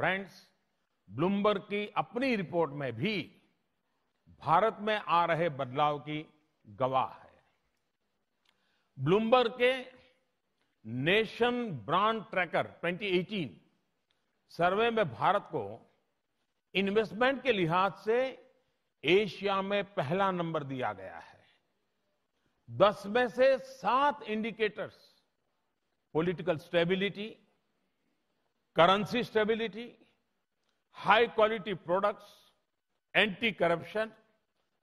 Friends Bloomberg की अपनी report में भी भारत में आ रहे बदलाव की गवाह है। ब्लूमबर्ग के नेशन ब्रांड ट्रैकर 2018 सर्वे में भारत को इन्वेस्टमेंट के लिहाज से एशिया में पहला नंबर दिया गया है। दस में से सात indicators political stability currency stability high quality products anti corruption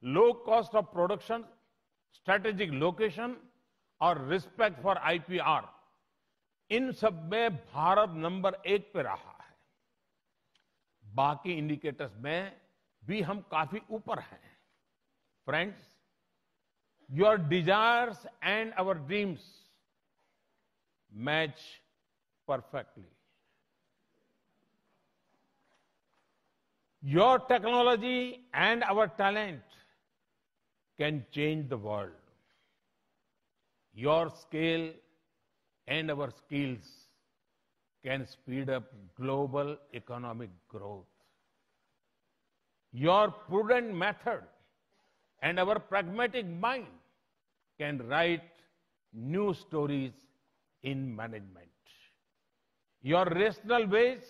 low cost of production strategic location और रिस्पेक्ट फॉर आईपीआर इन सब में भारत नंबर एक पे रहा है। बाकी इंडिकेटर्स में भी हम काफ़ी ऊपर हैं। Friends your desires and our dreams match perfectly Your technology and our talent can change the world. Your scale and our skills can speed up global economic growth. Your prudent method and our pragmatic mind can write new stories in management. Your rational ways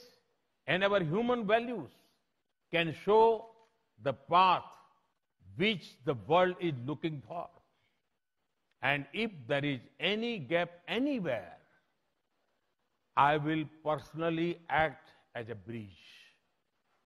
and our human values can show the path which the world is looking for. And if there is any gap anywhere, I will personally act as a bridge.